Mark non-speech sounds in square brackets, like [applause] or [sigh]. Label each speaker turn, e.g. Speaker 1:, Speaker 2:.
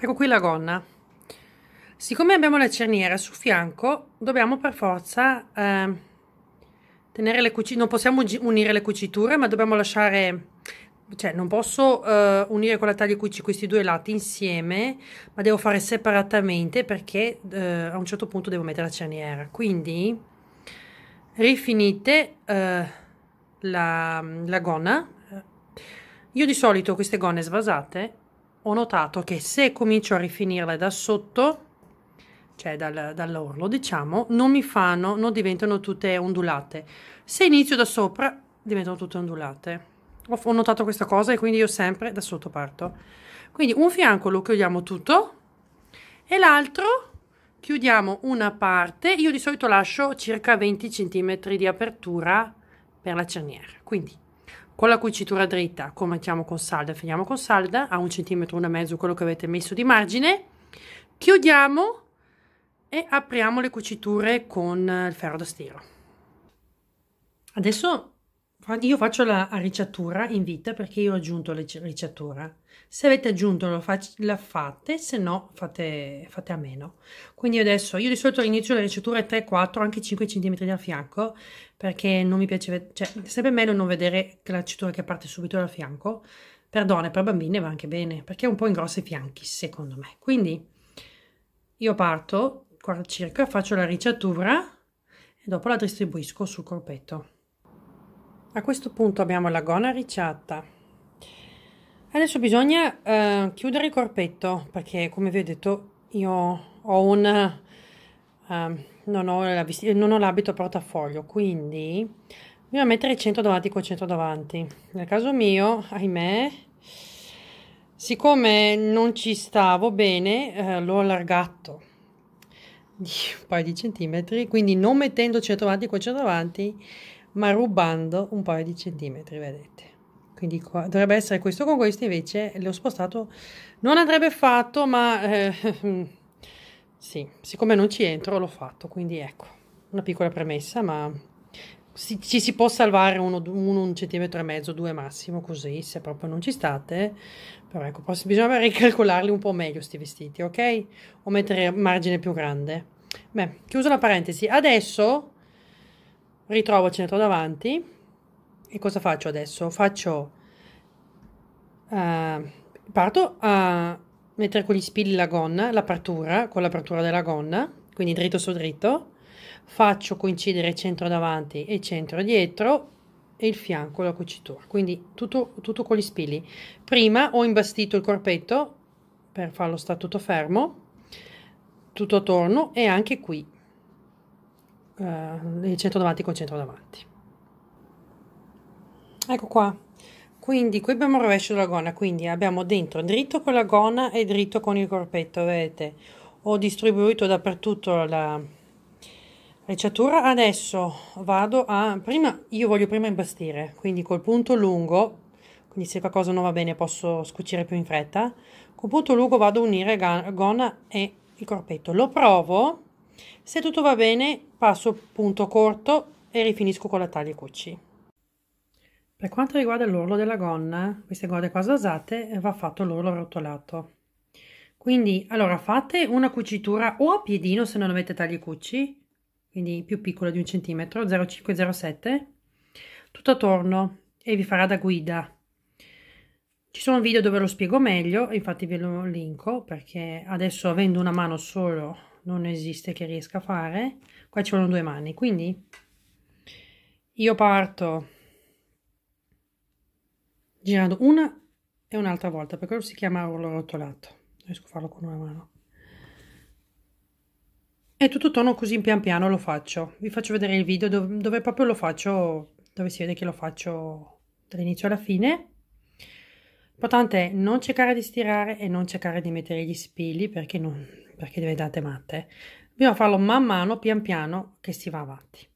Speaker 1: ecco qui la gonna. Siccome abbiamo la cerniera sul fianco dobbiamo per forza eh, tenere le cuciture non possiamo unire le cuciture ma dobbiamo lasciare cioè non posso uh, unire con la taglia cuci questi due lati insieme ma devo fare separatamente perché uh, a un certo punto devo mettere la cerniera. Quindi rifinite uh, la, la gonna. Io di solito queste gonne svasate ho notato che se comincio a rifinirle da sotto cioè dal, dall'orlo diciamo non mi fanno non diventano tutte ondulate. Se inizio da sopra diventano tutte ondulate. Ho notato questa cosa e quindi io sempre da sotto parto. Quindi un fianco lo chiudiamo tutto e l'altro chiudiamo una parte. Io di solito lascio circa 20 cm di apertura per la cerniera. Quindi con la cucitura dritta cominciamo con salda finiamo con salda a un centimetro e mezzo quello che avete messo di margine. Chiudiamo e apriamo le cuciture con il ferro da stiro. Adesso io faccio la ricciatura in vita perché io ho aggiunto la ricciatura. Se avete aggiunto la fate, se no fate, fate a meno. Quindi adesso io di solito inizio la ricciatura 3, 4, anche 5 cm dal fianco perché non mi piace, cioè sarebbe meglio non vedere la ricciatura che parte subito dal fianco. Per donne, per bambine va anche bene perché è un po' ingrossa i fianchi secondo me. Quindi io parto qua circa, faccio la ricciatura e dopo la distribuisco sul corpetto. A questo punto abbiamo la gonna ricciata. Adesso bisogna uh, chiudere il corpetto perché come vi ho detto io ho un... Uh, non ho, non ho l'abito portafoglio quindi bisogna mettere il centro davanti col centro davanti. Nel caso mio, ahimè, siccome non ci stavo bene, uh, l'ho allargato di un paio di centimetri, quindi non mettendo il centro davanti col centro davanti ma rubando un paio di centimetri, vedete. Quindi qua dovrebbe essere questo con questo, invece l'ho spostato. Non andrebbe fatto, ma eh, [laughs] sì, siccome non ci entro l'ho fatto, quindi ecco, una piccola premessa, ma si, ci si può salvare uno, uno, un centimetro e mezzo, due massimo, così, se proprio non ci state. Però ecco, bisogna ricalcolarli un po' meglio questi vestiti, ok? O mettere margine più grande. Beh, chiuso la parentesi. Adesso ritrovo il centro davanti e cosa faccio adesso? Faccio uh, parto a mettere con gli spilli la gonna, l'apertura, con l'apertura della gonna, quindi dritto su dritto, faccio coincidere il centro davanti e il centro dietro e il fianco la cucitura, quindi tutto, tutto con gli spilli. Prima ho imbastito il corpetto per farlo stare tutto fermo, tutto attorno e anche qui eh, il centro davanti col centro davanti. Ecco qua. Quindi qui abbiamo il rovescio della gonna quindi abbiamo dentro dritto con la gonna e dritto con il corpetto vedete? Ho distribuito dappertutto la ricciatura. Adesso vado a prima io voglio prima imbastire quindi col punto lungo quindi se qualcosa non va bene posso scucire più in fretta. Col punto lungo vado a unire gonna e il corpetto. Lo provo se tutto va bene passo punto corto e rifinisco con la taglia cucci. Per quanto riguarda l'orlo della gonna, queste gode qua sasate, va fatto l'orlo rotolato. Quindi, allora, fate una cucitura o a piedino se non avete taglie cucci, quindi più piccola di un centimetro, 0,5-0,7, tutto attorno e vi farà da guida. Ci sono video dove lo spiego meglio, infatti ve lo linko perché adesso avendo una mano solo non esiste che riesca a fare. Qua ci vogliono due mani quindi io parto girando una e un'altra volta per quello si chiama orlo rotolato riesco a farlo con una mano. E tutto tono così pian piano lo faccio. Vi faccio vedere il video dove, dove proprio lo faccio dove si vede che lo faccio dall'inizio alla fine. L'importante è non cercare di stirare e non cercare di mettere gli spilli perché, non, perché diventate matte. Bisogna farlo man mano, pian piano, che si va avanti.